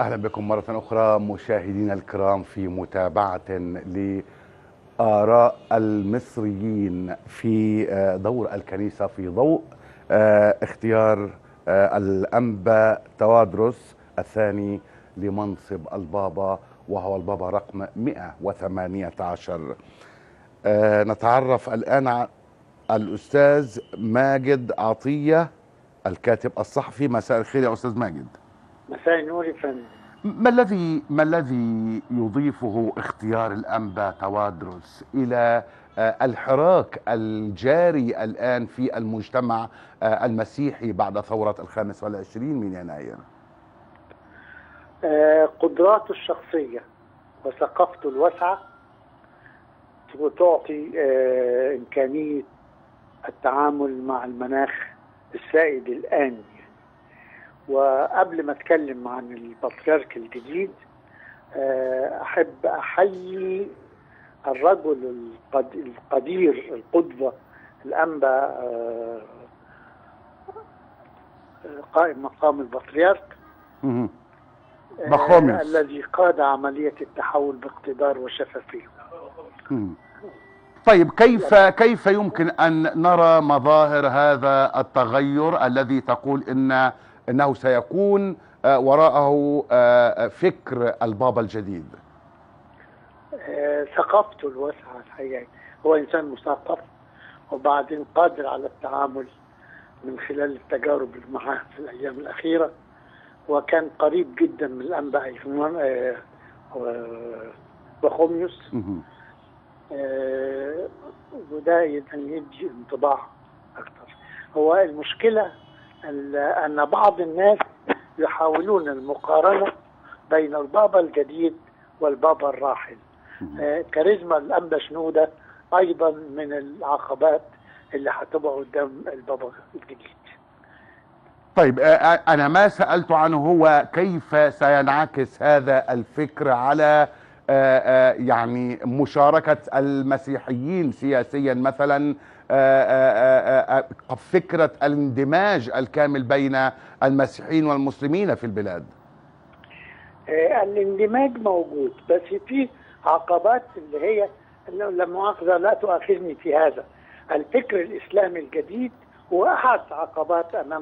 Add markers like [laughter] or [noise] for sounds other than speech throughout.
أهلا بكم مرة أخرى مشاهدينا الكرام في متابعة لآراء المصريين في آه، دور الكنيسة في ضوء آه، اختيار آه، الأنبا توادرس الثاني لمنصب البابا وهو البابا رقم 118 آه، نتعرف الآن على الأستاذ ماجد عطية الكاتب الصحفي. مساء الخير يا أستاذ ماجد. مساء النور فندم. ما الذي ما الذي يضيفه اختيار الأنبا توادرس إلى آه، الحراك الجاري الآن في المجتمع آه، المسيحي بعد ثوره الخامس والعشرين من يناير؟ آه، قدراته الشخصية وثقافته الواسعة وتعطي آه، إمكانية التعامل مع المناخ السائد الآن. وقبل ما أتكلم عن البطريرك الجديد آه، أحب أحيي الرجل القد- القدير القدوة الأنبا آه، آه، قائم مقام البطريرك. آه،. الذي قاد عملية التحول باقتدار وشفافية. طيب كيف كيف يمكن أن نرى مظاهر هذا التغير الذي تقول إن إنه سيكون آه، وراءه آه، فكر البابا الجديد. آه، ثقافته الواسعة الحقيقة. هو إنسان مثقف وبعدين قادر على التعامل من خلال التجارب اللي معاه في الأيام الأخيرة. وكان قريب جدا من الأنبا أيفون آه، و- وخوميوس مهم. آه، وده يعني يدي انطباع أكثر هو المشكلة ال- أن بعض الناس يحاولون المقارنة بين البابا الجديد والبابا الراحل. آه، كاريزما الأنبا شنودة أيضا من العقبات اللي هتبقى قدام البابا الجديد. طيب آه، آه، أنا ما سألت عنه هو كيف سينعكس هذا الفكر على يعني مشاركة المسيحيين سياسيا مثلا آه، آه، آه، فكرة الاندماج الكامل بين المسيحيين والمسلمين في البلاد الاندماج موجود بس في عقبات اللي هي لا مؤاخذة لا تؤاخذني في هذا الفكر الإسلامي الجديد هو أحد عقبات أمام.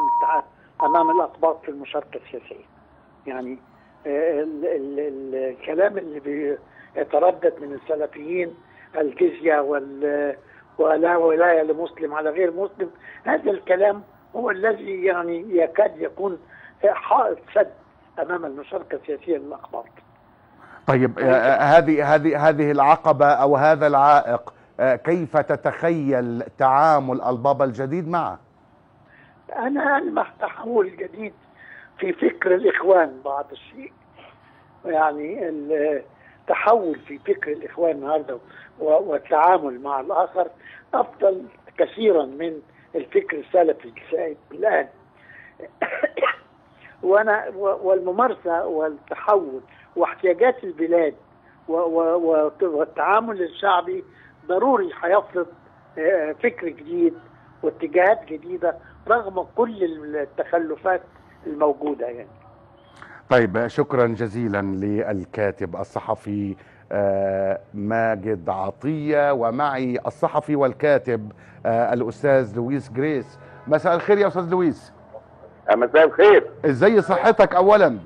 أمام الأقباط في المشاركة السياسية يعني. ال... ال... الكلام اللي بيتردد من السلفيين الجزية وال ولا ولاية لمسلم على غير مسلم هذا الكلام هو الذي يعني يكاد يكون حائط سد أمام المشاركة السياسية للاقباط. طيب آه، آه، هذه هذه هذه العقبة أو هذا العائق آه، كيف تتخيل تعامل البابا الجديد معه أنا ألمح تحول جديد في فكر الإخوان بعض الشيء. يعني التحول في فكر الإخوان النهارده والتعامل مع الآخر أفضل كثيرا من الفكر السلفي السائد الآن. [coughs] وأنا و- والممارسة والتحول واحتياجات البلاد والتعامل الشعبي ضروري هيفرض آه، فكر جديد واتجاهات جديدة رغم كل التخلفات الموجودة يعني. طيب شكرا جزيلا للكاتب الصحفي ماجد عطية ومعي الصحفي والكاتب آه، الأستاذ لويس جريس. مساء الخير يا أستاذ لويس. مساء الخير. إزاي صحتك أولا؟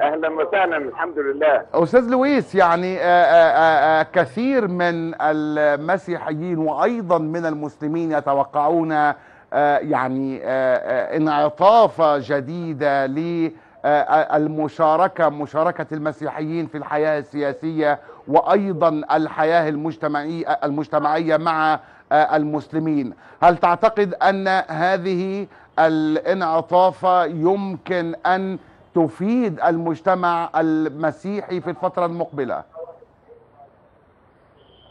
أهلا وسهلا الحمد لله. أستاذ لويس يعني آه، آه، آه، كثير من المسيحيين وأيضا من المسلمين يتوقعون آه، يعني آه، آه، انعطاف جديدة للمشاركة مشاركة المسيحيين في الحياة السياسية وأيضا الحياة المجتمعية المجتمعية مع آه، المسلمين. هل تعتقد أن هذه الانعطاف يمكن أن تفيد المجتمع المسيحي في الفترة المقبلة؟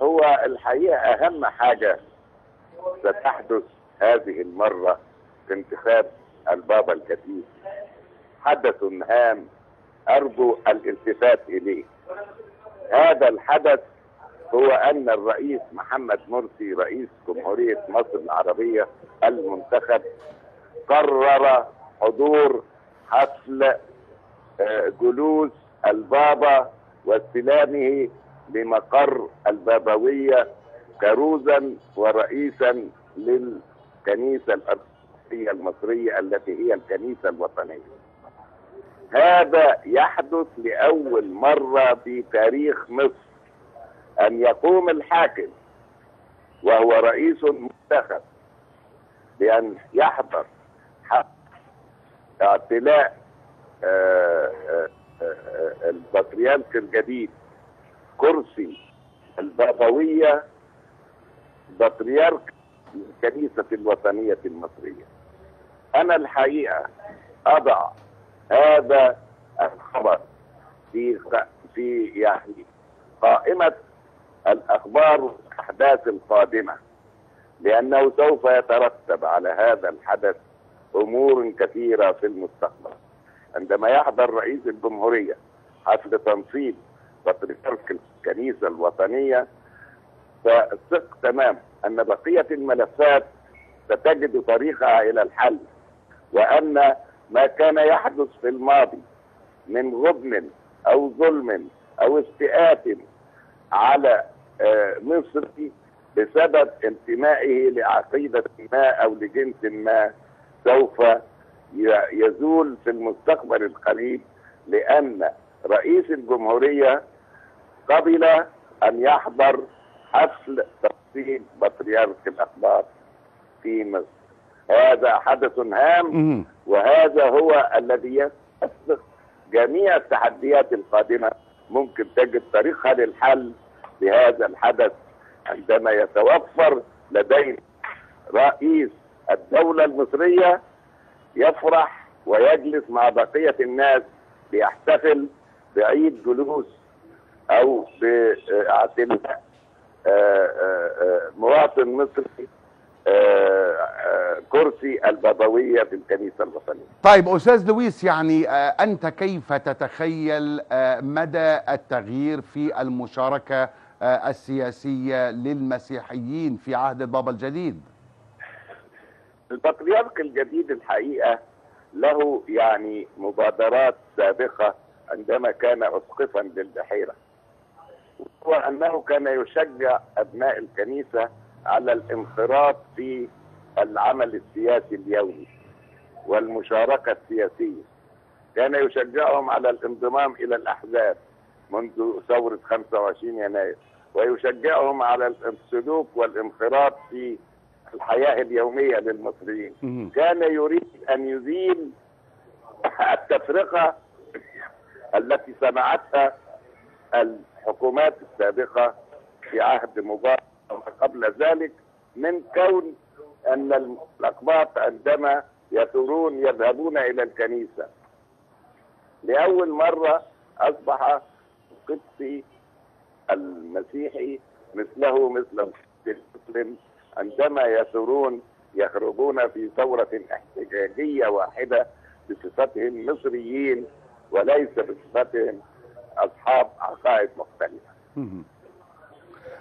هو الحقيقة أهم حاجة ستحدث هذه المرة في انتخاب البابا الجديد. حدث هام أرجو الالتفات إليه. هذا الحدث هو أن الرئيس محمد مرسي رئيس جمهورية مصر العربية المنتخب قرر حضور حفل آه، جلوس البابا واستلامه لمقر البابوية كروزا ورئيسا للكنيسة الأرثوذكسية المصرية التي هي الكنيسة الوطنية. هذا يحدث لأول مرة في تاريخ مصر. أن يقوم الحاكم وهو رئيس منتخب بأن يحضر اعتلاء آه، آه، آه، البطريرك الجديد كرسي البابوية بطريرك الكنيسة الوطنية المصرية. أنا الحقيقة أضع هذا الخبر في في يعني قائمة الأخبار والأحداث القادمة لأنه سوف يترتب على هذا الحدث أمور كثيرة في المستقبل. عندما يحضر رئيس الجمهورية حفل تنصيب بطريرك الكنيسة الوطنية فثق تمام أن بقية الملفات ستجد طريقها إلى الحل وأن ما كان يحدث في الماضي من غبن أو ظلم أو استئات على آه، مصر بسبب انتمائه لعقيدة ما أو لجنس ما سوف يزول في المستقبل القريب لأن رئيس الجمهورية قبل أن يحضر حفل تفصيل بطريرك الأخبار في مصر. هذا حدث هام. وهذا هو الذي يسبق جميع التحديات القادمة ممكن تجد طريقها للحل بهذا الحدث عندما يتوفر لدينا رئيس الدولة المصرية يفرح ويجلس مع بقية الناس ليحتفل بعيد جلوس أو باعتلاء آه، آه، آه، مواطن مصري كرسي البابوية في الكنيسة الوطنية. طيب أستاذ لويس يعني آه، أنت كيف تتخيل آه، مدى التغيير في المشاركة آه، السياسية للمسيحيين في عهد البابا الجديد؟ البطريرك الجديد الحقيقة له يعني مبادرات سابقة عندما كان أسقفا للبحيرة هو أنه كان يشجع أبناء الكنيسة على الانخراط في العمل السياسي اليومي والمشاركة السياسية. كان يشجعهم على الانضمام إلى الأحزاب منذ ثورة 25 يناير ويشجعهم على السلوك والانخراط في الحياة اليومية للمصريين. كان يريد أن يزيل التفرقة التي صنعتها الحكومات السابقة في عهد مبارك. وما قبل ذلك من كون أن الأقباط عندما يثورون يذهبون إلى الكنيسة لأول مرة أصبح القدسي المسيحي مثله مثل المسلم عندما يثورون يخرجون في ثورة احتجاجية واحدة بصفتهم مصريين وليس بصفتهم أصحاب عقائد مختلفة.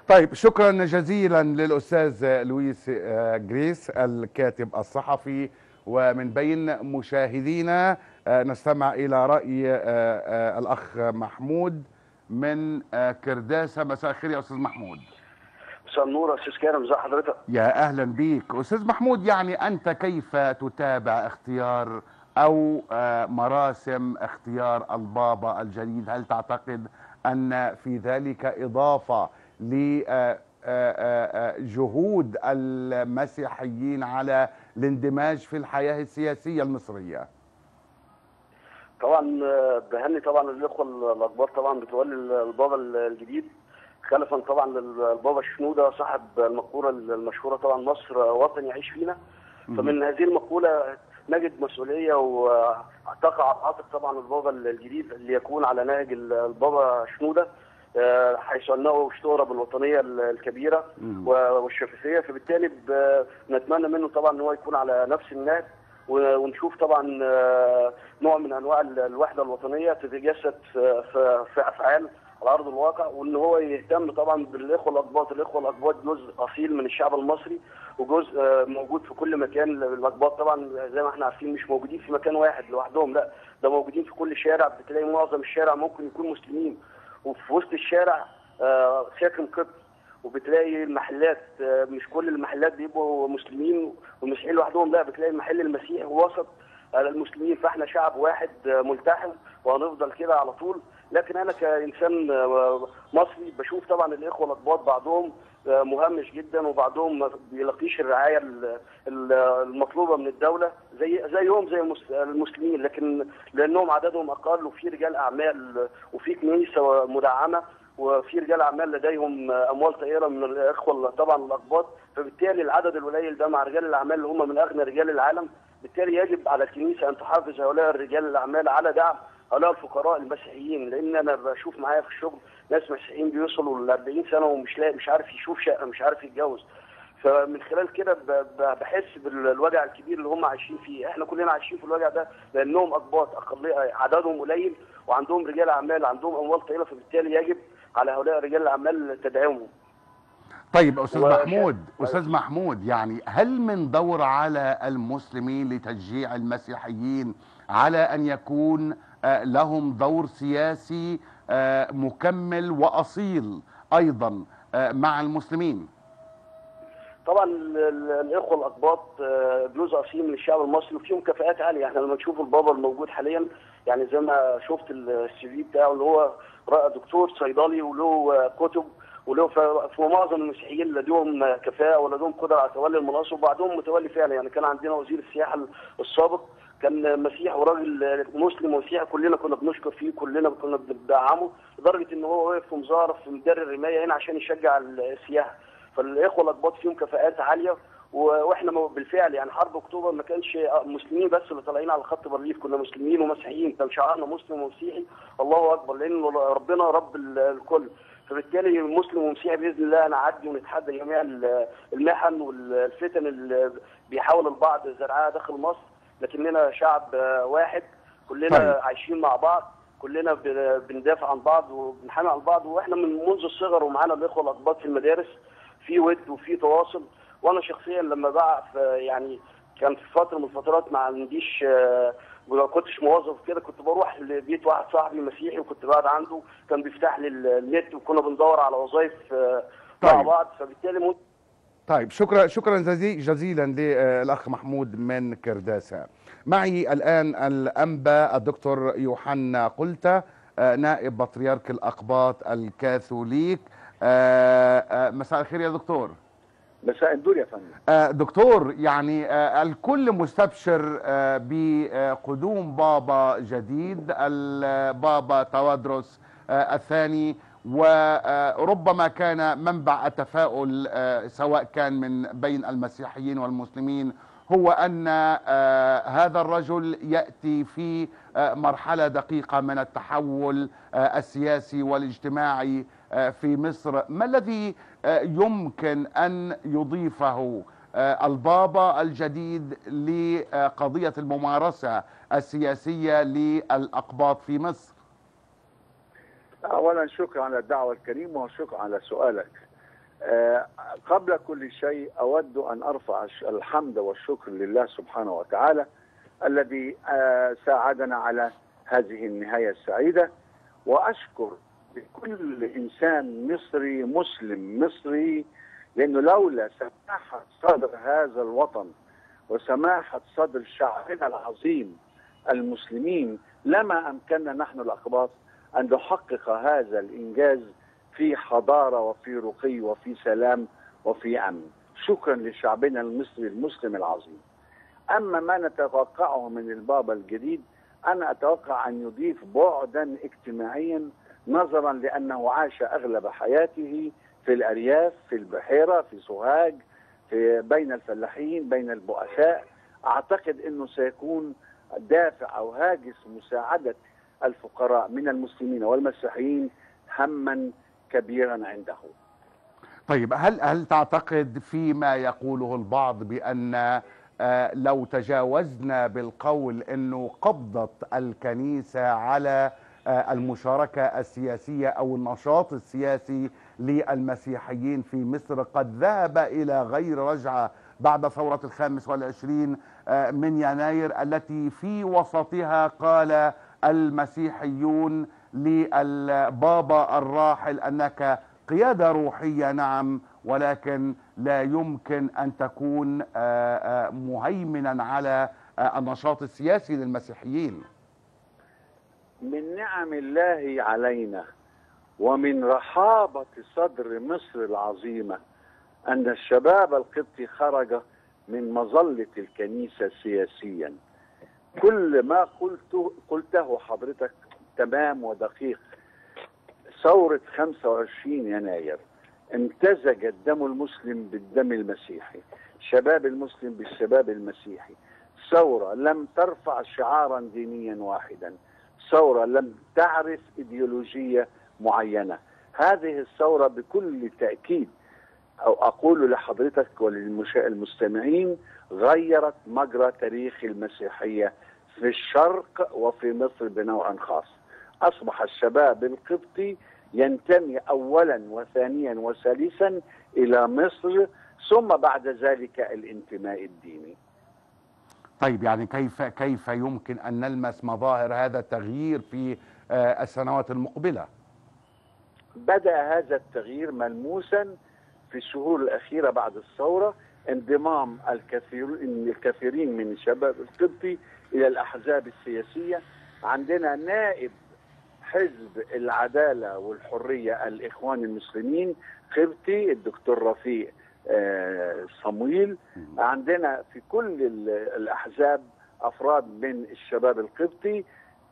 طيب شكرا جزيلا للأستاذ لويس آه، جريس الكاتب الصحفي ومن بين مشاهدينا آه، نستمع إلى رأي آه، الأخ محمود من كرداسة. مساء الخير يا أستاذ محمود. مساء النور يا أستاذ كرم ازي حضرتك؟ يا أهلا بيك. أستاذ محمود يعني أنت كيف تتابع اختيار أو مراسم اختيار البابا الجديد؟ هل تعتقد أن في ذلك إضافة لجهود المسيحيين على الاندماج في الحياة السياسية المصرية. طبعا بهني طبعا الإخوة الأكبار طبعا بتولي البابا الجديد خلفا طبعا للبابا شنودة صاحب المقولة المشهورة طبعا مصر وطن يعيش فينا. فمن هذه المقولة نجد مسؤولية وتقع على عاتق طبعا البابا الجديد اللي يكون على نهج البابا شنودة. حيث انه اشتهر بالوطنية الكبيرة. والشفافية. فبالتالي نتمنى منه طبعا إن هو يكون على نفس النهج ونشوف طبعا آه، نوع من أنواع ال- الوحدة الوطنية تتجسد في افعال على أرض الواقع. وإن هو يهتم طبعا بالإخوة الاقباط، الإخوة الاقباط جزء أصيل من الشعب المصري وجزء آه، موجود في كل مكان. الاقباط طبعا زي ما إحنا عارفين مش موجودين في مكان واحد لوحدهم لا ده موجودين في كل شارع. بتلاقي معظم الشارع ممكن يكون مسلمين. وفي وسط الشارع آه، ساكن قبط وبتلاقي المحلات آه، مش كل المحلات بيبقوا مسلمين والمسيحيين لوحدهم لا بتلاقي المحل المسيحي وسط المسلمين. فإحنا شعب واحد آه، ملتحم وهنفضل كده على طول. لكن أنا كإنسان آه، مصري. بشوف طبعا الإخوة الاقباط بعضهم آه، مهمش جدا وبعضهم ما بيلاقيش الرعاية ال- ال- المطلوبة من الدولة زي زيهم زي المس- المسلمين. لكن لأنهم عددهم أقل وفي رجال أعمال وفي كنيسة مدعمة وفي رجال أعمال لديهم أموال طائرة من الإخوة طبعا الاقباط فبالتالي العدد القليل ده مع رجال الأعمال اللي هم من أغنى رجال العالم بالتالي يجب على الكنيسة أن تحافظ هؤلاء الرجال الأعمال على دعم هؤلاء الفقراء المسيحيين لأن أنا بشوف معايا في الشغل ناس مسيحيين بيوصلوا ل 40 سنة ومش لاقي مش عارف يشوف شقة مش عارف يتجوز. فمن خلال كده بحس بالوجع الكبير اللي هم عايشين فيه. إحنا كلنا عايشين في الوجع ده لأنهم اقباط اقليه عددهم قليل وعندهم رجال أعمال عندهم أموال طائله فبالتالي يجب على هؤلاء رجال الأعمال تدعيمهم. طيب أستاذ و- محمود أستاذ محمود يعني هل من دور على المسلمين لتشجيع المسيحيين على أن يكون لهم دور سياسي آه، مكمل وأصيل أيضا آه، مع المسلمين. طبعا ال- ال- الإخوة الاقباط آه، جزء من الشعب المصري وفيهم كفاءات عالية. إحنا لما نشوف البابا الموجود حاليا يعني زي ما شفت السي في بتاعه اللي هو دكتور صيدلي وله آه، كتب وله في معظم المسيحيين لديهم آه، كفاءه ولديهم قدرة على تولي المناصب وبعضهم متولي فعلا. يعني كان عندنا وزير السياحة السابق كان مسيحي وراجل مسلم ومسيحي كلنا كنا بنشكر فيه كلنا كنا بندعمه لدرجة إن هو وقف في مظاهره في ميدان الرماية هنا عشان يشجع السياحه فالإخوة الاقباط فيهم كفاءات عالية وإحنا بالفعل يعني حرب أكتوبر ما كانش مسلمين بس اللي طالعين على خط بارليف كنا مسلمين ومسيحيين كان شعارنا مسلم ومسيحي. الله أكبر لأن ربنا رب ال- الكل. فبالتالي مسلم ومسيحي بإذن الله نعدي ونتحدى جميع ال- المحن والفتن اللي بيحاول البعض زرعها داخل مصر. لكننا شعب آه، واحد. كلنا طيب. عايشين مع بعض. كلنا بندافع عن بعض وبنحامي عن بعض. وإحنا من منذ الصغر ومعانا الإخوة الاقباط في المدارس في ود وفي تواصل. وأنا شخصيا لما بقى في يعني كان في فترة من الفترات ما عنديش آه، ما كنتش موظف كده كنت بروح لبيت واحد صاحبي مسيحي وكنت قاعد عنده. كان بيفتح لي النت وكنا بندور على وظائف آه، مع طيب. بعض. فبالتالي طيب شكرا شكرا جزي- جزيلا للأخ محمود من كرداسة. معي الآن الأنبا الدكتور يوحنا قلت آه، نائب بطريرك الأقباط الكاثوليك آه، آه، مساء الخير يا دكتور. مساء النور يا فندم دكتور يعني الكل مستبشر بقدوم بابا جديد البابا توادرس آه، الثاني وربما كان منبع التفاؤل آه، سواء كان من بين المسيحيين والمسلمين هو أن آه، هذا الرجل يأتي في آه، مرحلة دقيقة من التحول السياسي والاجتماعي في مصر. ما الذي يمكن أن يضيفه البابا الجديد لقضية الممارسة السياسية للأقباط في مصر؟ اولا شكرا على الدعوة الكريمة وشكرا على سؤالك. آه، قبل كل شيء أود أن أرفع الحمد والشكر لله سبحانه وتعالى الذي آه، ساعدنا على هذه النهاية السعيدة. وأشكر لكل إنسان مصري مسلم مصري لأنه لولا سماحة صدر هذا الوطن وسماحة صدر شعبنا العظيم المسلمين لما أمكننا نحن الاقباط أن نحقق هذا الإنجاز في حضارة وفي رقي وفي سلام وفي أمن. شكرا لشعبنا المصري المسلم العظيم. أما ما نتوقعه من البابا الجديد أنا أتوقع أن يضيف بعدا اجتماعيا نظرا لأنه عاش أغلب حياته في الأرياف في البحيرة في سوهاج في بين الفلاحين بين البؤساء أعتقد إنه سيكون دافع أو هاجس مساعدة الفقراء من المسلمين والمسيحيين هما كبيرا عنده. طيب هل هل تعتقد فيما يقوله البعض بأن آه، لو تجاوزنا بالقول إنه قبضت الكنيسة على آه، المشاركة السياسية أو النشاط السياسي للمسيحيين في مصر قد ذهب إلى غير رجعة بعد ثورة الخامس والعشرين آه، من يناير التي في وسطها قال المسيحيون للبابا الراحل أنك قيادة روحية نعم ولكن لا يمكن أن تكون آه، آه، مهيمنا على آه، النشاط السياسي للمسيحيين. من نعم الله علينا ومن رحابة صدر مصر العظيمة أن الشباب القبطي خرج من مظلة الكنيسة سياسيا. كل ما قلته قلته حضرتك تمام ودقيق. ثورة 25 يناير امتزج الدم المسلم بالدم المسيحي شباب المسلم بالشباب المسيحي. ثورة لم ترفع شعارا دينيا واحدا. ثورة لم تعرف إيديولوجية معينة. هذه الثورة بكل تأكيد أو أقول لحضرتك وللمستمعين غيرت مجرى تاريخ المسيحية في الشرق وفي مصر بنوع خاص. أصبح الشباب القبطي ينتمي أولا وثانيا وثالثا إلى مصر ثم بعد ذلك الانتماء الديني. طيب يعني كيف كيف يمكن أن نلمس مظاهر هذا التغيير في آه، السنوات المقبلة؟ بدأ هذا التغيير ملموسا في الشهور الأخيرة بعد الثورة انضمام الكثير الكثيرين من الشباب القبطي إلى الأحزاب السياسية. عندنا نائب حزب العدالة والحرية الإخوان المسلمين قبطي الدكتور رفيق آه، صمويل. عندنا في كل ال- الأحزاب أفراد من الشباب القبطي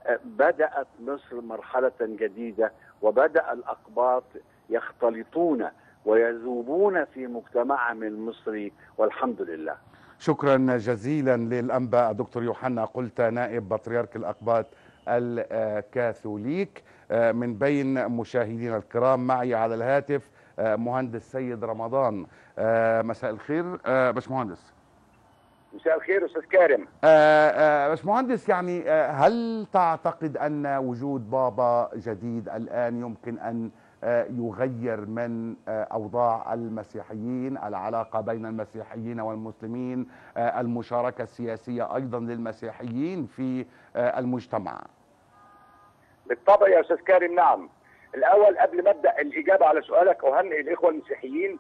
آه، بدأت مصر مرحلة جديدة وبدأ الأقباط يختلطون ويذوبون في مجتمعهم المصري والحمد لله. شكرا جزيلا للأنباء. دكتور يوحنا قلت نائب بطريرك الأقباط الكاثوليك. آه، من بين مشاهدينا الكرام معي على الهاتف آه، مهندس سيد رمضان. آه، مساء الخير. باشمهندس مساء الخير أستاذ كارم باشمهندس يعني هل تعتقد أن وجود بابا جديد الآن يمكن أن يغير من آه، أوضاع المسيحيين العلاقة بين المسيحيين والمسلمين آه، المشاركة السياسية أيضا للمسيحيين في آه، المجتمع. بالطبع يا أستاذ كارم نعم. الأول قبل ما أبدأ الإجابة على سؤالك أهنئ الإخوة المسيحيين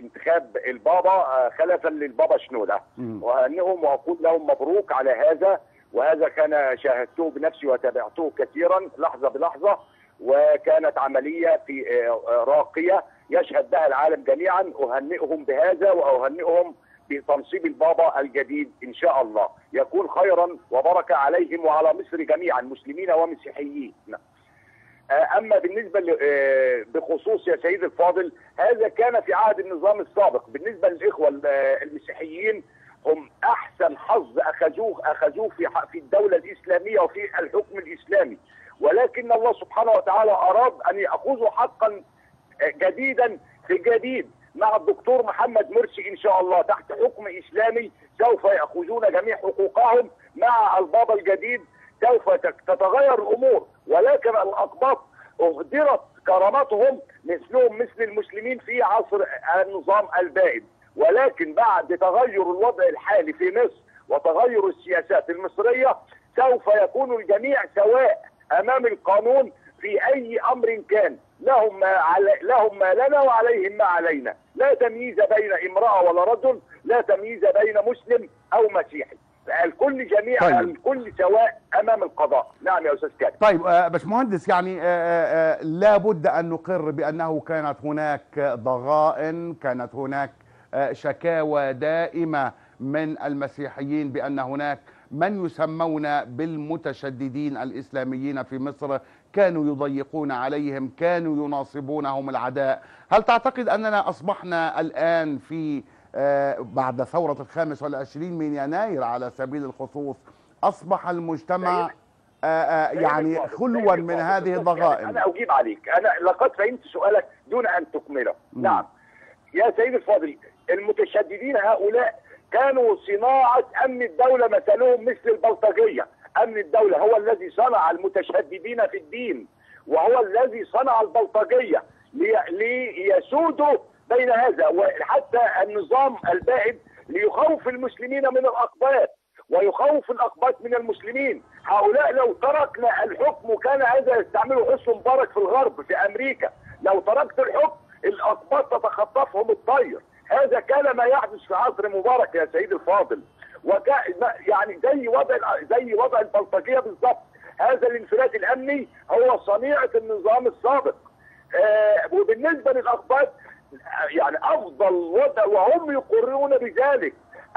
بانتخاب البابا آه، خلفا للبابا شنودة. مم. وأهنئهم وأقول لهم مبروك على هذا وهذا كان شاهدته بنفسي وتابعته كثيرا لحظة بلحظة. وكانت عملية في آه، آه، راقية يشهد بها العالم جميعا. أهنئهم بهذا وأهنئهم بتنصيب البابا الجديد إن شاء الله. يكون خيرا وبركة عليهم وعلى مصر جميعا مسلمين ومسيحيين. آه، ل- آه، بخصوص يا سيدي الفاضل هذا كان في عهد النظام السابق. ال- آه، المسيحيين هم أحسن حظ أخذوه أخذوه في في الدولة الإسلامية وفي الحكم الإسلامي. ولكن الله سبحانه وتعالى أراد أن ياخذوا حقا آه، جديدا في جديد مع الدكتور محمد مرسي إن شاء الله. تحت حكم إسلامي سوف يأخذون جميع حقوقهم مع البابا الجديد. سوف تتغير الأمور ولكن الأقباط اهدرت كرامتهم مثلهم مثل المسلمين في عصر النظام البائد. ولكن بعد تغير الوضع الحالي في مصر وتغير السياسات المصرية سوف يكون الجميع سواء أمام القانون في أي أمر كان. لهم ما علي لهم ما لنا وعليهم ما علينا. لا تمييز بين امرأة ولا رجل لا تمييز بين مسلم أو مسيحي. الكل جميع طيب. الكل سواء أمام القضاء. نعم يا أستاذ كامل طيب آه، باشمهندس يعني آه، آه، آه، لابد أن نقر بأنه كانت هناك ضغائن كانت هناك آه، شكاوى دائمة من المسيحيين بأن هناك من يسمون بالمتشددين الإسلاميين في مصر كانوا يضيقون عليهم كانوا يناصبونهم العداء. هل تعتقد أننا أصبحنا الآن في آه، بعد ثوره الخامس والعشرين من يناير على سبيل الخصوص أصبح المجتمع آه، آه، يعني خلوا من هذه الضغائن؟ أنا أجيب عليك. أنا لقد فهمت سؤالك دون أن تكمله. نعم. يا سيدي الفاضل المتشددين هؤلاء كانوا صناعة أمن الدولة مثلهم مثل البلطجية. أمن الدولة هو الذي صنع المتشددين في الدين وهو الذي صنع البلطجية لي- ليسودوا بين هذا وحتى النظام البائد ليخوف المسلمين من الأقباط ويخوف الأقباط من المسلمين. هؤلاء لو تركنا الحكم كان هذا يستعمله حسن مبارك في الغرب في أمريكا لو تركت الحكم الأقباط تتخطفهم الطير. هذا كان ما يحدث في عصر مبارك يا سيدي الفاضل. وكا يعني زي وضع زي وضع البلطجية بالظبط هذا الانفلات الأمني هو صنيعة النظام السابق. آه وبالنسبة للاقباط يعني أفضل وضع وهم يقرون بذلك.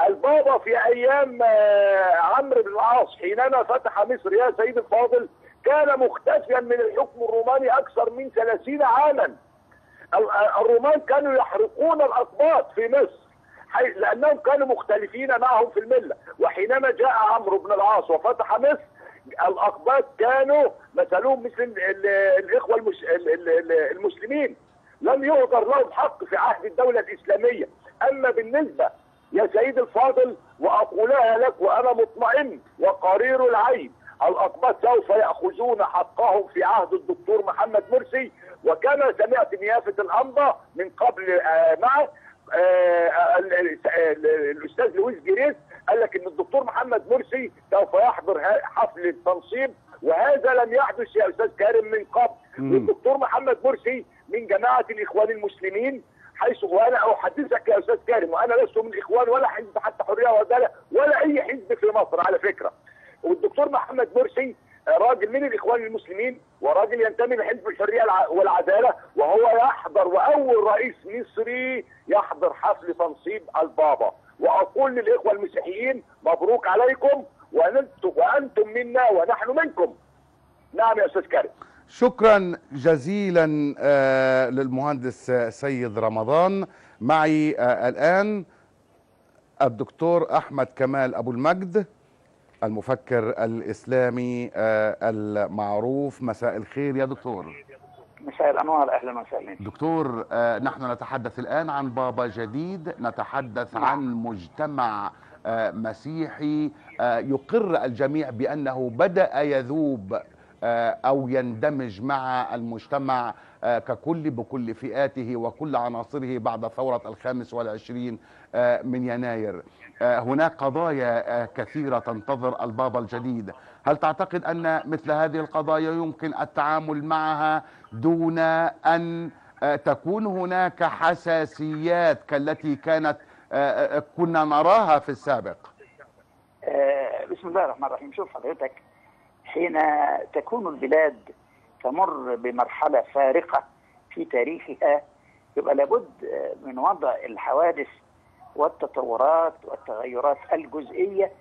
البابا في أيام آه، عمرو بن العاص حينما فتح مصر يا سيدي الفاضل كان مختفيا من الحكم الروماني أكثر من 30 عاما. الرومان كانوا يحرقون الاقباط في مصر لأنهم كانوا مختلفين معهم في الملة. وحينما جاء عمرو بن العاص وفتح مصر الاقباط كانوا مثلهم مثل ال- ال- الإخوة المس... ال- ال- ال- المسلمين. لم يهدر لهم حق في عهد الدولة الإسلامية. أما بالنسبة يا سيدي الفاضل وأقولها لك وأنا مطمئن وقرير العين الأقباط سوف يأخذون حقهم في عهد الدكتور محمد مرسي وكما سمعت نيافه الانبا من قبل آه، معه آه، ال- ال- ال- الأستاذ لويس جريس قال لك إن الدكتور محمد مرسي سوف يحضر حفل التنصيب وهذا لم يحدث يا أستاذ كارم من قبل. والدكتور محمد مرسي من جماعة الإخوان المسلمين حيث وأنا أحدثك يا أستاذ كارم وأنا لست من الاخوان ولا حزب حتى حرية وعداله ولا أي حزب في مصر على فكرة والدكتور محمد مرسي راجل من الإخوان المسلمين وراجل ينتمي لحزب الحرية الع- والعدالة وهو يحضر وأول رئيس مصري يحضر حفل تنصيب البابا. وأقول للإخوة المسيحيين مبروك عليكم وأنتم منا ونحن منكم. نعم يا أستاذ كريم. شكرا جزيلا آه، للمهندس سيد رمضان. معي آه، الآن الدكتور أحمد كمال أبو المجد. المفكر الإسلامي آه، المعروف. مساء الخير يا دكتور. مساء الأنوار أهلا وسهلا. دكتور آه، نحن نتحدث الآن عن بابا جديد. نتحدث نعم. عن مجتمع آه، مسيحي. يقر الجميع بأنه بدأ يذوب أو يندمج مع المجتمع ككل بكل فئاته وكل عناصره بعد ثورة الخامس والعشرين. من يناير. آه، هناك قضايا آه، كثيرة تنتظر البابا الجديد. هل تعتقد أن مثل هذه القضايا يمكن التعامل معها دون أن آه، تكون هناك حساسيات كالتي كانت آه، آه، كنا نراها في السابق؟ آه، بسم الله الرحمن الرحيم. شوف حضرتك حين تكون البلاد تمر بمرحلة فارقة في تاريخها يبقى لابد آه، من وضع الحوادث والتطورات والتغيرات الجزئية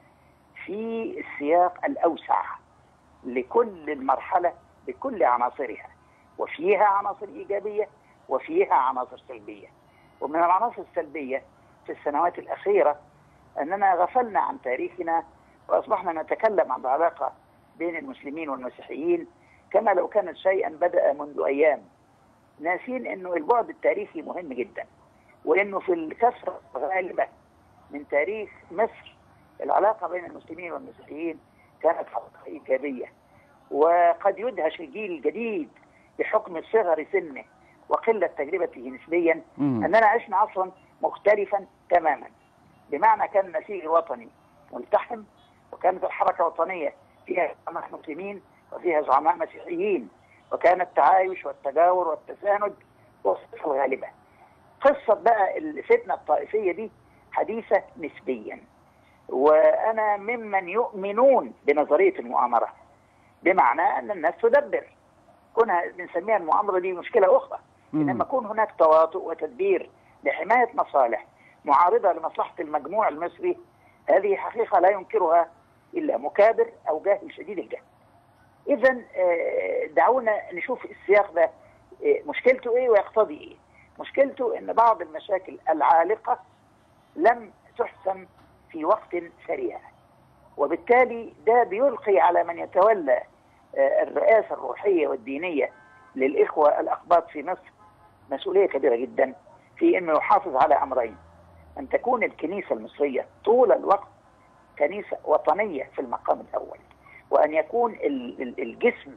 في السياق الأوسع لكل المرحلة بكل عناصرها وفيها عناصر إيجابية وفيها عناصر سلبية. ومن العناصر السلبية في السنوات الأخيرة أننا غفلنا عن تاريخنا وأصبحنا نتكلم عن العلاقة بين المسلمين والمسيحيين. كما لو كانت شيئا بدأ منذ أيام ناسين أنه البعد التاريخي مهم جدا. وأنه في الكثرة الغالبة من تاريخ مصر العلاقة بين المسلمين والمسيحيين كانت علاقة إيجابية. وقد يدهش الجيل الجديد بحكم صغر سنه وقلة تجربته نسبيا مم. أننا عشنا عصرا مختلفا تماما. بمعنى كان النسيج الوطني ملتحم وكانت الحركة الوطنية فيها زعماء مسلمين وفيها زعماء مسيحيين وكان التعايش والتجاور والتساند هو الصفة الغالبة. قصة بقى الفتنة الطائفية دي حديثة نسبيا. وأنا ممن يؤمنون بنظرية المؤامرة بمعنى أن الناس تدبر. كونها بنسميها المؤامرة دي مشكلة أخرى. إنما يكون هناك تواطؤ وتدبير لحماية مصالح معارضة لمصلحة المجموع المصري هذه حقيقة لا ينكرها إلا مكابر أو جاهل شديد الجهل. إذا آه، دعونا نشوف السياق ده آه، مشكلته إيه ويقتضي إيه. مشكلته إن بعض المشاكل العالقة لم تحسم في وقت سريع. وبالتالي ده بيلقي على من يتولى آه، الرئاسة الروحية والدينية للإخوة الأقباط في مصر. مسؤولية كبيرة جدا في أنه يحافظ على أمرين أن تكون الكنيسة المصرية طول الوقت كنيسة وطنية في المقام الأول وأن يكون ال- ال- الجسم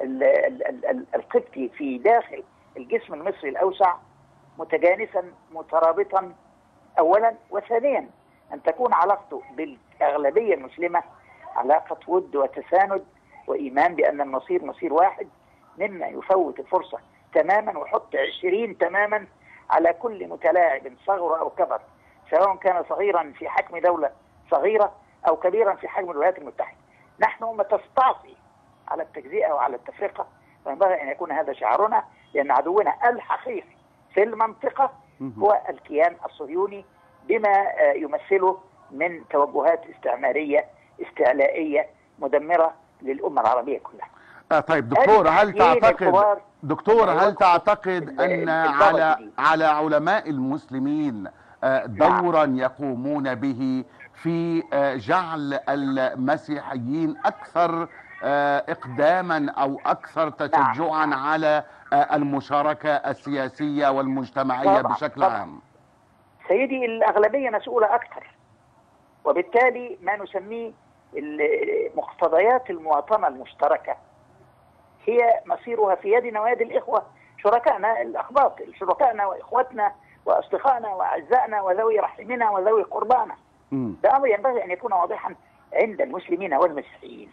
ال- ال- ال- ال- القبطي في داخل الجسم المصري الأوسع متجانسا مترابطا اولا وثانيا أن تكون علاقته بالأغلبية المسلمة علاقة ود وتساند وإيمان بأن المصير مصير واحد مما يفوت الفرصة تماما ويحط عشرين تماما على كل متلاعب صغر أو كبر سواء كان صغيرا في حجم دولة صغيرة أو كبيرا في حجم الولايات المتحدة. نحن أمة تستعصي على التجزئة وعلى التفرقة فينبغي أن يكون هذا شعارنا لأن عدونا الحقيقي في المنطقة هو الكيان الصهيوني بما آه، يمثله من توجهات استعمارية استعلائية مدمرة للأمة العربية كلها. آه طيب دكتور هل تعتقد دكتور هل. تعتقد أن على. على علماء المسلمين آه، دورا يقومون به في آه، جعل المسيحيين أكثر إقداما أو أكثر تشجعا على المشاركة السياسية والمجتمعية طبعاً، بشكل طبعاً. عام سيدي الأغلبية مسؤولة أكثر وبالتالي ما نسميه مقتضيات المواطنة المشتركة هي مصيرها في يدنا ويد الإخوة شركائنا الأخباط شركائنا وإخوتنا وأصدقائنا وأعزائنا وذوي رحمنا وذوي قربانا. ده أمر ينبغي أن يكون واضحا عند المسلمين والمسيحيين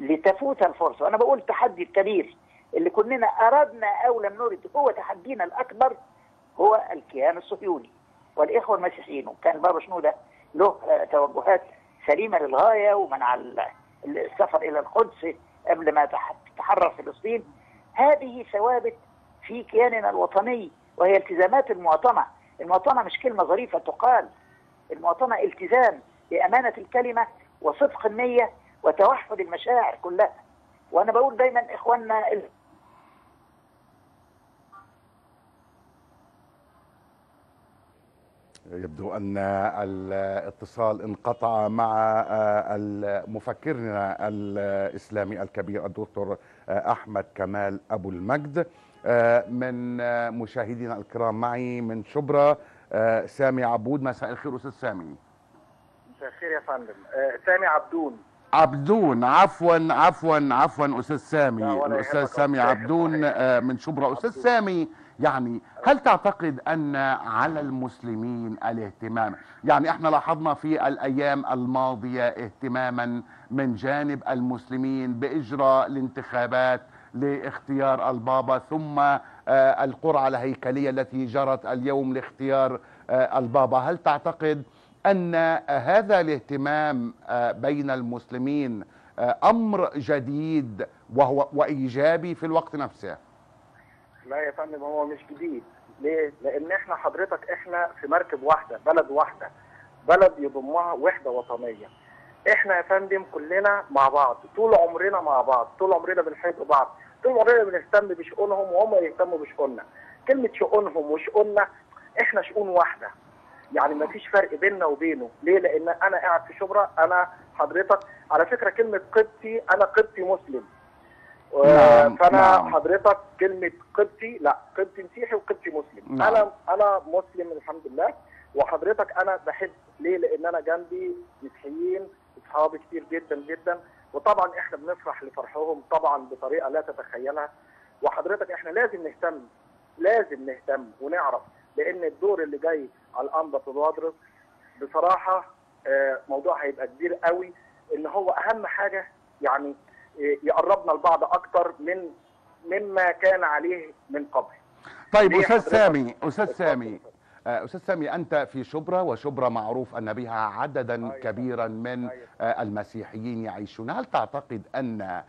لتفوت الفرصة وأنا بقول التحدي الكبير اللي كلنا أردنا أو لم نرد هو تحدينا الأكبر هو الكيان الصهيوني. والإخوة المسيحيين وكان بابا شنودة له آه، توجهات سليمة للغاية ومنع ال- السفر إلى القدس قبل ما تح- تحرر فلسطين. هذه ثوابت في كياننا الوطني وهي التزامات المواطنة المواطنة مش كلمة ظريفة تقال. المواطنة التزام بأمانة الكلمة وصدق النية وتوحد المشاعر كلها. وأنا بقول دايما إخواننا ال- يبدو أن الاتصال انقطع مع آه، مفكرنا الإسلامي الكبير الدكتور آه، أحمد كمال أبو المجد. آه، من مشاهدينا الكرام معي من شبرا سامي عبود. مساء الخير أستاذ سامي. مساء الخير يا فندم. سامي عبدون. عبدون عفوا عفوا عفوا أستاذ سامي. الاستاذ. سامي عبدون آه، من شبرا. أستاذ سامي يعني هل تعتقد أن على المسلمين الاهتمام يعني إحنا لاحظنا في الأيام الماضية اهتماما من جانب المسلمين بإجراء الانتخابات لاختيار البابا ثم آه، القرعة الهيكلية التي جرت اليوم لاختيار آه، البابا. هل تعتقد أن هذا الاهتمام آه، بين المسلمين آه، أمر جديد وهو وإيجابي في الوقت نفسه. لا يا فندم هو مش جديد. ليه؟ لأن إحنا حضرتك إحنا في مركب واحدة بلد واحدة. بلد يضمها وحدة وطنية. إحنا يا فندم كلنا مع بعض طول عمرنا مع بعض طول عمرنا بنحب بعض. طول عمرنا بنهتم بشؤونهم وهم يهتموا بشؤوننا. كلمة شؤونهم وشؤوننا إحنا شؤون واحدة. يعني ما فيش فرق بيننا وبينه. ليه؟ لأن أنا قاعد في شبرا أنا حضرتك على فكرة كلمة قبطي أنا قبطي مسلم. نعم، فأنا نعم. حضرتك كلمة قبطي لا قبطي مسيحي وقبطي مسلم. نعم. أنا أنا مسلم الحمد لله. وحضرتك أنا بحب ليه؟ لأن أنا جنبي مسيحيين أصحابي كتير جدا جدا. وطبعا إحنا بنفرح لفرحهم طبعا بطريقة لا تتخيلها. وحضرتك إحنا لازم نهتم لازم نهتم ونعرف لأن الدور اللي جاي على الانبا الوادرس بصراحة آه، موضوع هيبقى كبير قوي إن هو أهم حاجة يعني آه، يقربنا لبعض أكتر من مما كان عليه من قبل طيب أستاذ؟ سامي أستاذ. سامي آه، أستاذ سامي أنت في شبرا وشبرا معروف أن بها عددا أيوة. كبيرا من أيوة. المسيحيين يعيشون هل تعتقد أن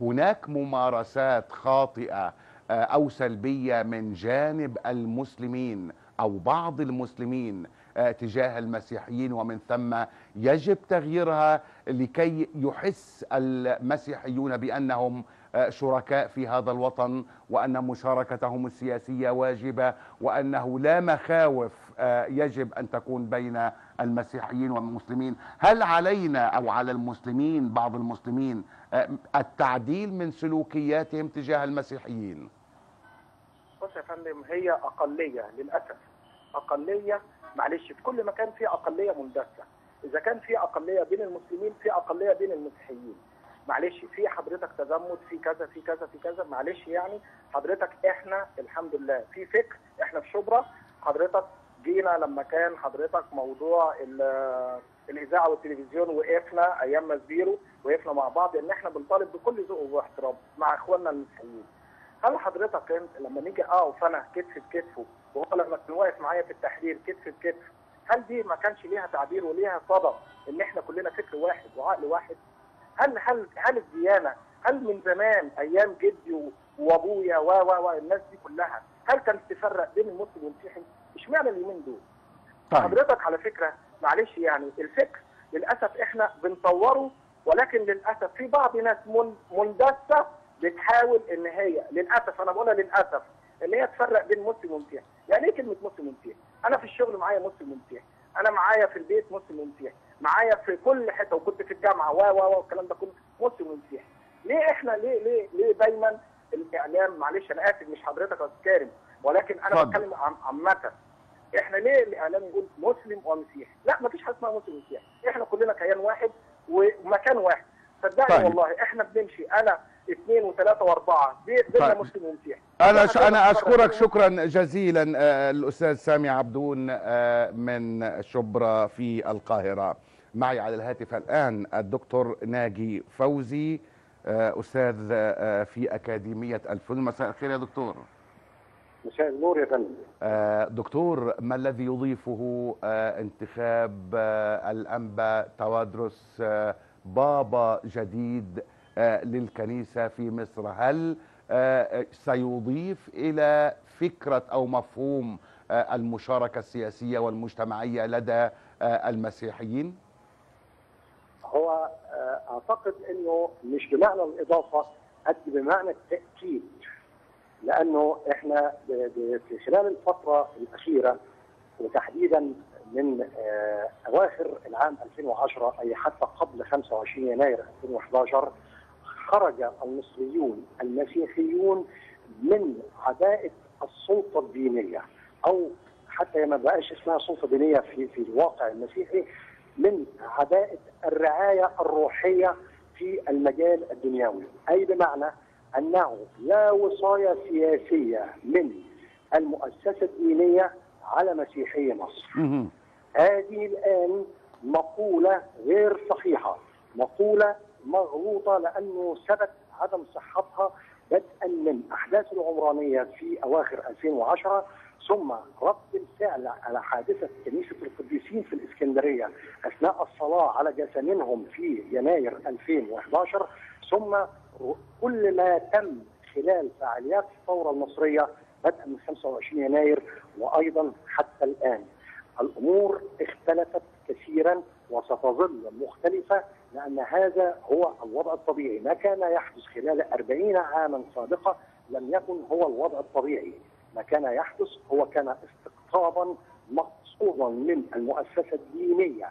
هناك ممارسات خاطئة أو سلبية من جانب المسلمين أو بعض المسلمين آه، تجاه المسيحيين ومن ثم يجب تغييرها لكي يحس المسيحيون بأنهم آه، شركاء في هذا الوطن وأن مشاركتهم السياسية واجبة وأنه لا مخاوف آه، يجب أن تكون بين المسيحيين والمسلمين. هل علينا أو على المسلمين بعض المسلمين آه، التعديل من سلوكياتهم تجاه المسيحيين؟ بص يا فندم هي أقلية للأسف. أقلية معلش في كل مكان في أقلية مندسه إذا كان في أقلية بين المسلمين في أقلية بين المسيحيين. معلش في حضرتك تزمت في كذا في كذا في كذا. معلش يعني حضرتك إحنا الحمد لله في فكر إحنا في شبرا حضرتك جينا لما كان حضرتك موضوع ال- الإذاعة والتلفزيون وقفنا أيام مزبيرو وقفنا مع بعض إن إحنا بنطالب بكل ذوق واحترام مع إخواننا المسيحيين هل حضرتك أنت لما نيجي اقف أنا كتف بكتفه وهو لما كان واقف معايا في التحرير كتف بكتف هل دي ما كانش ليها تعبير وليها صدى إن إحنا كلنا فكر واحد وعقل واحد هل هل هل الديانة هل من زمان أيام جدي وأبويا و و و الناس دي كلها هل كانت تفرق بين المسلم والمسيحي؟ اشمعنى اليومين دول؟ طيب حضرتك على فكرة معلش يعني الفكر للأسف إحنا بنطوره ولكن للأسف في بعض ناس من- مندسه بتحاول إن هي للأسف أنا بقولها للأسف إن هي تفرق بين مسلم ومسيحي، يعني إيه كلمة مسلم ومسيحي؟ أنا في الشغل معايا مسلم ومسيحي، أنا معايا في البيت مسلم ومسيحي، معايا في كل حتة وكنت في الجامعة و و و والكلام ده كله مسلم ومسيحي. ليه إحنا ليه ليه ليه دايما الإعلام معلش أنا آسف مش حضرتك يا أستاذ كارم ولكن أنا. بتكلم عن عامة إحنا ليه الإعلام يقول مسلم ومسيحي؟ لا مفيش حاجة اسمها مسلم ومسيحي، إحنا كلنا كيان واحد ومكان واحد، صدقني طيب. والله إحنا بنمشي أنا اثنين وثلاثة وأربعة بي- بينا طيب. مسلم ومسيحي. أنا ش... أنا أشكرك شكرا جزيلا آه، الأستاذ سامي عبدون آه، من شبرا في القاهرة معي على الهاتف الآن الدكتور ناجي فوزي آه، أستاذ في أكاديمية الفنون مساء الخير يا دكتور مساء النور يا فندم. آه، دكتور ما الذي يضيفه آه، انتخاب آه، الأنبا توادرس آه، بابا جديد آه، للكنيسة في مصر؟ هل آه، سيضيف إلى فكرة أو مفهوم آه، المشاركة السياسية والمجتمعية لدى آه، المسيحيين؟ هو آه، أعتقد إنه مش بمعنى الإضافة قد بمعنى التأكيد. لأنه إحنا في خلال الفترة الأخيرة وتحديدا من آه، أواخر العام 2010 أي حتى قبل 25 يناير 2011 خرج المصريون المسيحيون من عباءة السلطة الدينية أو حتى ما بقاش اسمها سلطة دينية في في الواقع المسيحي من عباءة الرعاية الروحية في المجال الدنيوي، أي بمعنى؟ أنه لا وصايه سياسية من المؤسسة الدينية على مسيحي مصر. هذه الآن مقولة غير صحيحة مقولة مغلوطة لأنه ثبت عدم صحتها بدءا من أحداث العمرانية في أواخر 2010 ثم رد الفعل على حادثة كنيسة القديسين في الإسكندرية أثناء الصلاة على جسامينهم في يناير 2011 ثم كل ما تم خلال فعاليات الثورة المصرية بدءا من 25 يناير وأيضا حتى الآن. الأمور اختلفت كثيرا وستظل مختلفة لأن هذا هو الوضع الطبيعي، ما كان يحدث خلال 40 عاما سابقه لم يكن هو الوضع الطبيعي، ما كان يحدث هو كان استقطابا مقصودا من المؤسسة الدينية.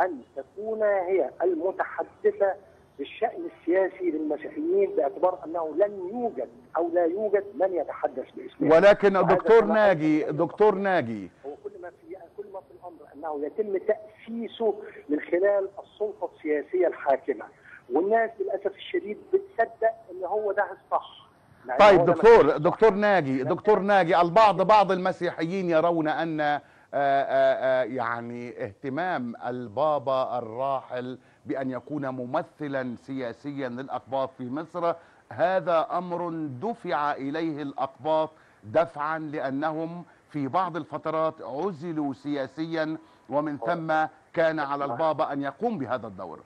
أن تكون هي المتحدثة بالشأن السياسي للمسيحيين باعتبار أنه لن يوجد أو لا يوجد من يتحدث باسمه. ولكن وهذا دكتور كما ناجي دكتور ناجي هو كل ما في كل ما في الأمر أنه يتم تأسيسه من خلال السلطة السياسية الحاكمة والناس للأسف الشديد بتصدق إن هو ده الصح طيب دكتور. دكتور ناجي دكتور ناجي البعض بعض المسيحيين يرون أن يعني اهتمام البابا الراحل بأن يكون ممثلا سياسيا للأقباط في مصر. هذا أمر دفع إليه الأقباط دفعا لأنهم في بعض الفترات عزلوا سياسيا ومن ثم كان على البابا أن يقوم بهذا الدور.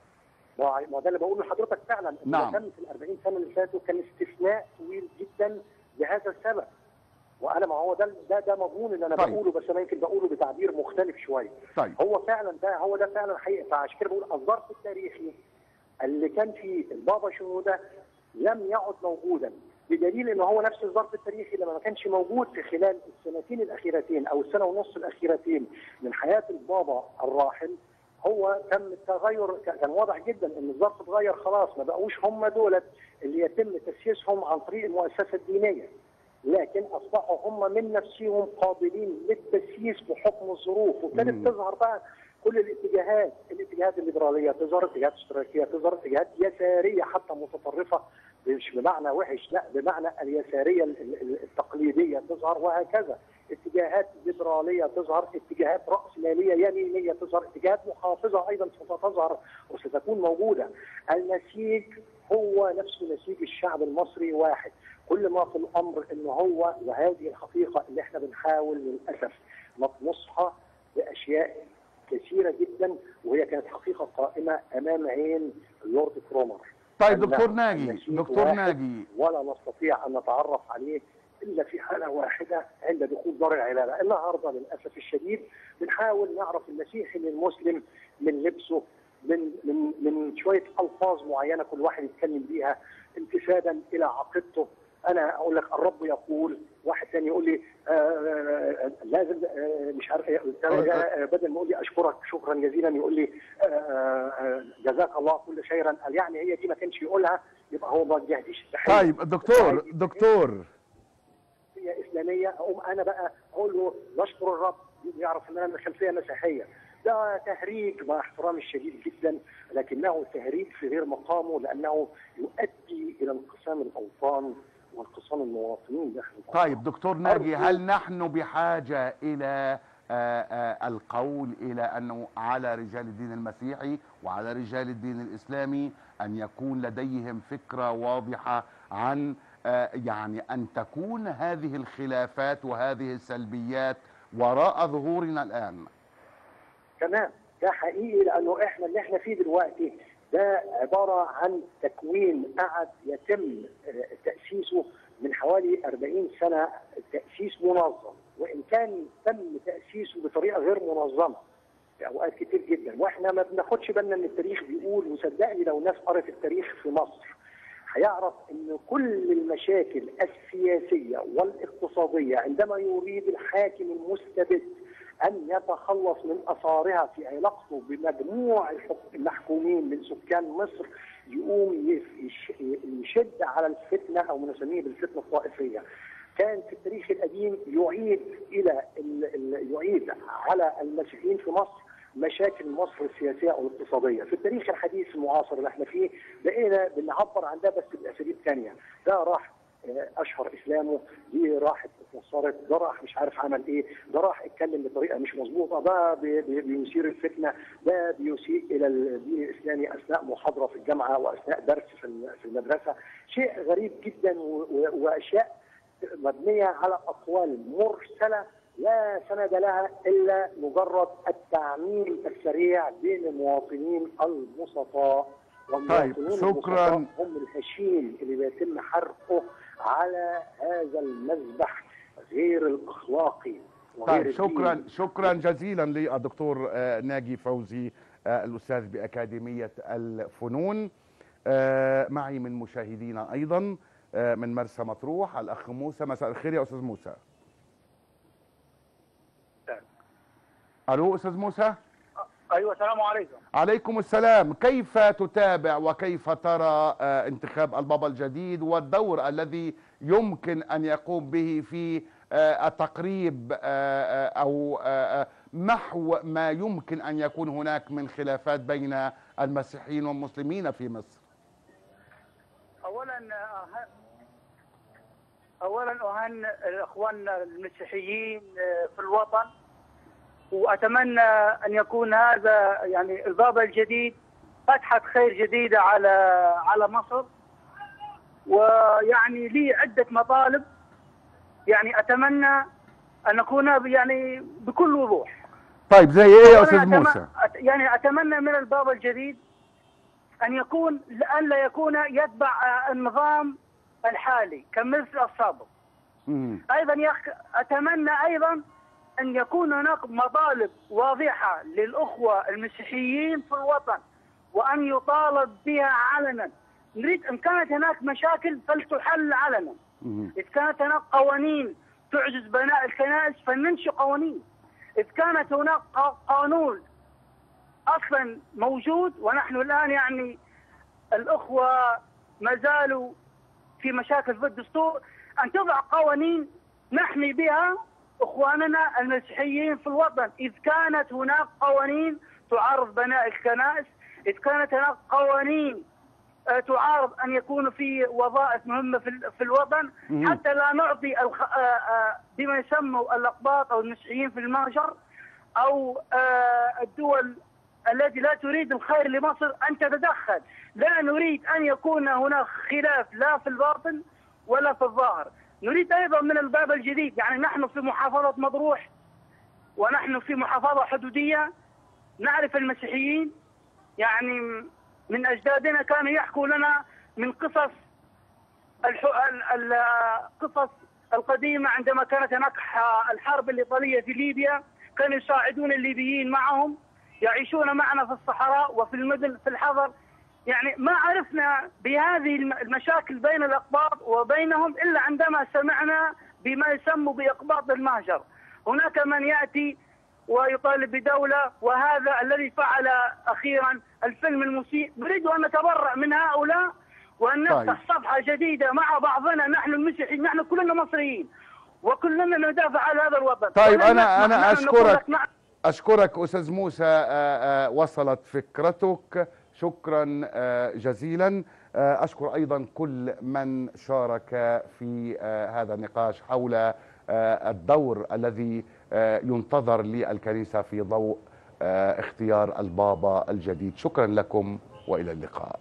ما ده اللي بقوله لحضرتك فعلا. نعم. كان في ال 40 سنة اللي فاتوا كان استثناء طويل جدا لهذا السبب. وأنا ما هو ده ده ده مضمون اللي أنا طيب. بقوله بس أنا يمكن بقوله بتعبير مختلف شوية. طيب. هو فعلا ده هو ده فعلا حقيقي. فعشان كده بقول الظرف التاريخي اللي كان فيه البابا شنودة لم يعد موجودا بدليل إن هو نفس الظرف التاريخي لما ما كانش موجود في خلال السنتين الأخيرتين أو السنة ونص الأخيرتين من حياة البابا الراحل. هو تم التغير كان واضح جدا إن الظرف اتغير خلاص ما بقوش هم دولت اللي يتم تسييسهم عن طريق المؤسسة الدينية. لكن اصبحوا هم من نفسهم قابلين للتسييس بحكم الظروف. وابتدت تظهر بقى كل الاتجاهات الاتجاهات الليبرالية تظهر اتجاهات اشتراكيه تظهر اتجاهات يساريه حتى متطرفة مش بمعنى وحش لا بمعنى اليسارية ال- ال- التقليدية تظهر وهكذا. اتجاهات ليبرالية تظهر اتجاهات رأسمالية يمينية تظهر اتجاهات محافظة أيضا سوف تظهر وستكون موجودة. النسيج هو نفس نسيج الشعب المصري واحد. كل ما في الأمر ان هو وهذه الحقيقة اللي إحنا بنحاول للأسف نطمسها باشياء كثيرة جدا وهي كانت حقيقة قائمة أمام عين اللورد كرومر. طيب دكتور ناجي دكتور ناجي. ولا نستطيع أن نتعرف عليه إلا في حالة واحدة عند دخول دار العباده، النهارده للأسف الشديد بنحاول نعرف المسيحي من المسلم من لبسه من من من شوية ألفاظ معينة كل واحد يتكلم بيها انتسابا إلى عقيدته. أنا أقول لك الرب يقول واحد ثاني يقول لي آه، آه، لازم آه، مش عارف إيه بدل ما يقول لي أشكرك شكرا جزيلا يقول لي آه، جزاك الله كل خيرا. قال يعني هي دي ما كانش يقولها يبقى هو ما جهديش طيب دكتور. دكتور إسلامية. أقوم أنا بقى أقول له نشكر الرب يعرف إن أنا من خلفية مسيحية. ده تهريج مع احترامي الشديد جدا لكنه تهريج في غير مقامه لأنه يؤدي إلى انقسام الأوطان وانقسام المواطنين داخل الأوطان. طيب دكتور ناجي هل نحن بحاجة إلى آه، آه، القول إلى أنه على رجال الدين المسيحي وعلى رجال الدين الإسلامي أن يكون لديهم فكرة واضحة عن آه، يعني أن تكون هذه الخلافات وهذه السلبيات وراء ظهورنا الآن تمام. ده حقيقي لأنه إحنا اللي إحنا فيه دلوقتي ده عبارة عن تكوين قعد يتم تأسيسه من حوالي 40 سنة تأسيس منظم. وإن كان تم تأسيسه بطريقة غير منظمة في أوقات كتير جدا. وإحنا ما بناخدش بالنا إن التاريخ بيقول وصدقني لو ناس قرت التاريخ في مصر هيعرف إن كل المشاكل السياسية والاقتصادية عندما يريد الحاكم المستبد أن يتخلص من أثارها في علاقته بمجموع المحكومين من سكان مصر يقوم يشد على الفتنة أو نسميه بالفتنة الطائفية. كان في التاريخ القديم يعيد إلى ال- ال- يعيد على المسيحيين في مصر مشاكل مصر السياسية أو الاقتصادية، في التاريخ الحديث المعاصر اللي إحنا فيه بقينا بنعبر عن ده بس بأساليب ثانية، ده راح أشهر إسلامه دي راحت اتنصرت ده راح مش عارف عمل إيه ده راح اتكلم بطريقة مش مظبوطة ده بي- بي- بيثير الفتنة ده بيسيء إلى الدين الإسلامي أثناء محاضرة في الجامعة وأثناء درس في ال- في المدرسة شيء غريب جدا وأشياء مبنية على أقوال مرسلة لا سند لها إلا مجرد التعميم السريع بين المواطنين البسطاء والمواطنين شكراً. هم الهشيم اللي بيتم حرقه على هذا المذبح غير الأخلاقي وغير طيب شكرا. شكرا جزيلا للدكتور آه، ناجي فوزي آه، الأستاذ بأكاديمية الفنون. آه، معي من مشاهدينا أيضا آه، من مرسى مطروح الأخ موسى. مساء الخير يا أستاذ موسى. ألو أستاذ موسى؟ أيوه السلام عليكم. عليكم السلام. كيف تتابع وكيف ترى آه، انتخاب البابا الجديد والدور الذي يمكن أن يقوم به في آه، تقريب آه، أو آه، محو ما يمكن أن يكون هناك من خلافات بين المسيحيين والمسلمين في مصر؟ اولا. اولا اهن اخواننا المسيحيين في الوطن. وأتمنى أن يكون هذا يعني البابا الجديد فتحه خير جديدة على على مصر. ويعني لي عدة مطالب. يعني أتمنى أن نكون يعني بكل وضوح. طيب زي إيه يا أستاذ موسى؟ يعني أتمنى من البابا الجديد أن يكون ان لا يكون يتبع النظام الحالي كمثل السابق. أيضا يخ... أتمنى أيضا أن يكون هناك مطالب واضحة للأخوة المسيحيين في الوطن وأن يطالب بها علنا. نريد إن كانت هناك مشاكل فلتحل علنا. إذ كانت هناك قوانين تعجز بناء الكنائس فلننشئ قوانين. إذ كانت هناك قانون أصلا موجود ونحن الآن يعني الأخوة ما زالوا في مشاكل في الدستور. أن تضع قوانين نحمي بها إخواننا المسيحيين في الوطن إذ كانت هناك قوانين تعارض بناء الكنائس إذ كانت هناك قوانين آه، تعارض أن يكون في وظائف مهمة في ال- في الوطن. حتى لا نعطي. آه، آه، بما يسموا الأقباط أو المسيحيين في المهجر أو آه، الدول التي لا تريد الخير لمصر أن تتدخل لا نريد أن يكون هناك خلاف لا في الباطن ولا في الظاهر نريد أيضا من الباب الجديد يعني نحن في محافظة مطروح ونحن في محافظة حدودية نعرف المسيحيين يعني من أجدادنا كانوا يحكوا لنا من قصص القصص القديمة عندما كانت هناك الحرب الإيطالية في ليبيا كانوا يساعدون الليبيين معهم يعيشون معنا في الصحراء وفي المدن في الحضر. يعني ما عرفنا بهذه الم- المشاكل بين الأقباط وبينهم إلا عندما سمعنا بما يسمى بإقباط المهجر. هناك من يأتي ويطالب بدولة وهذا الذي فعل أخيرا الفيلم المسيء. نريد أن نتبرأ من هؤلاء طيب. نفتح صفحة جديدة مع بعضنا. نحن المسيحيين نحن كلنا مصريين وكلنا ندافع على هذا الوطن. طيب، نقول أشكرك. لك نعم. أشكرك أستاذ موسى آه، آه، وصلت فكرتك. شكرا آه، جزيلا. آه، أشكر أيضا كل من شارك في آه، هذا النقاش حول الدور الذي ينتظر للكنيسة في ضوء اختيار البابا الجديد. شكرا لكم وإلى اللقاء.